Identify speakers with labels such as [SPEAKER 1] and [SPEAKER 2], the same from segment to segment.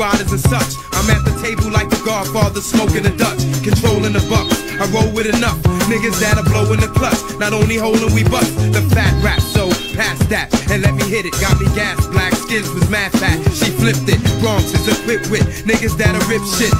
[SPEAKER 1] marauders and such. I'm at the table like the Godfather smoking a Dutch, controlling the bucks. I roll with enough niggas that'll blow in the clutch. Not only holding we bust the fat rap, so past that and let me hit it. Got me gas, black skins was mad fat. She flipped it. Bronx is equipped with niggas that'll rip shit.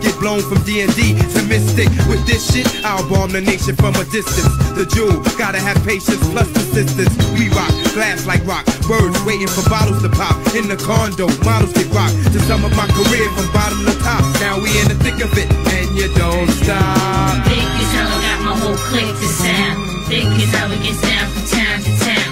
[SPEAKER 1] Get blown from D&D to Mystic. With this shit, I'll bomb the nation from a distance. The jewel, gotta have patience plus persistence. We rock, glass like rock. Birds waiting for bottles to pop. In the condo, models get rocked. To sum up my career from bottom to top. Now we in the thick of it, and you don't stop.
[SPEAKER 2] Big is how I got my whole clique to sound. Big is how down from town to town.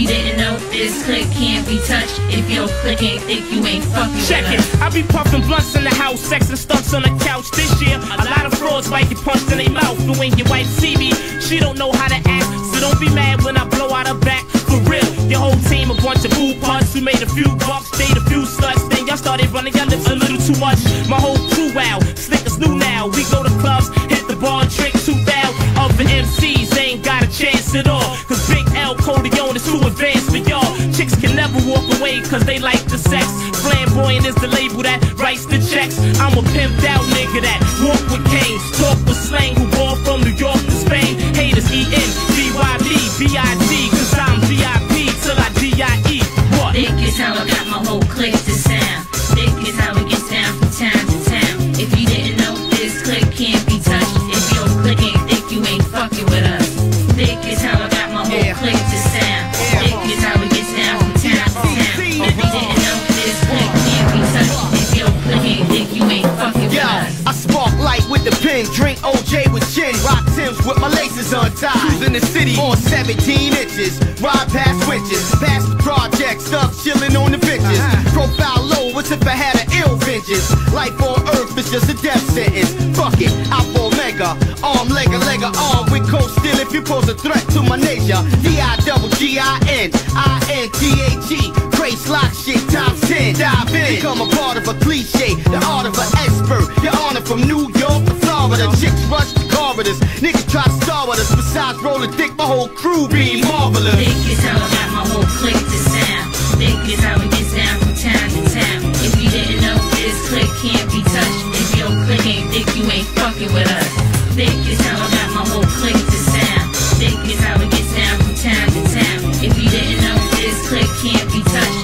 [SPEAKER 2] You didn't know, this clique can't be touched. If your click ain't thick, you ain't fucking
[SPEAKER 3] Check it. I be puffing blunts in the house, sex and stunts on the couch. This year, a lot of frauds might get punched in their mouth. But when your wife see me, she don't know how to act. So don't be mad when I blow out her back. For real, your whole team a bunch of boo punts who made a few bucks, date a few sluts. Then y'all started running your lips a little too much. My whole crew out, slick as new now. We go to clubs, hit the bar, and drink two thou. Other MCs ain't got a chance at all. Corleone is too advanced for y'all. Chicks can never walk away cause they like the sex. Flamboyant is the label that writes the checks. I'm a pimped out nigga that walk with canes, talk with slang, who ball from New York to Spain. Haters E-N,
[SPEAKER 4] drink OJ with gin, rock Tims with my laces untied. Cruising the city on 17 inches, ride past switches, past the project, stuff chilling on the benches. Uh-huh. Profile low, as if I had an ill vengeance. Life on earth is just a death sentence. Fuck it, I'm Alpha Omega, arm, leg, leg, arm with cold steel if you pose a threat to my nature. D-I-double-G-I-N, I-N-T-H-E, Crates lock shit top 10, dive in. Become a part of a cliche, to chicks rush the corridors. Niggas try to star with us, besides rolling thick, my whole crew be marvelous.
[SPEAKER 2] Big is how I got my whole clique to sound. Big is how it gets down from town to town. If you didn't know, this clique can't be touched. If your clique ain't thick, you ain't fucking with us. Big is how I got my whole clique to sound. Big is how it gets down from town to town. If you didn't know, this clique can't be touched.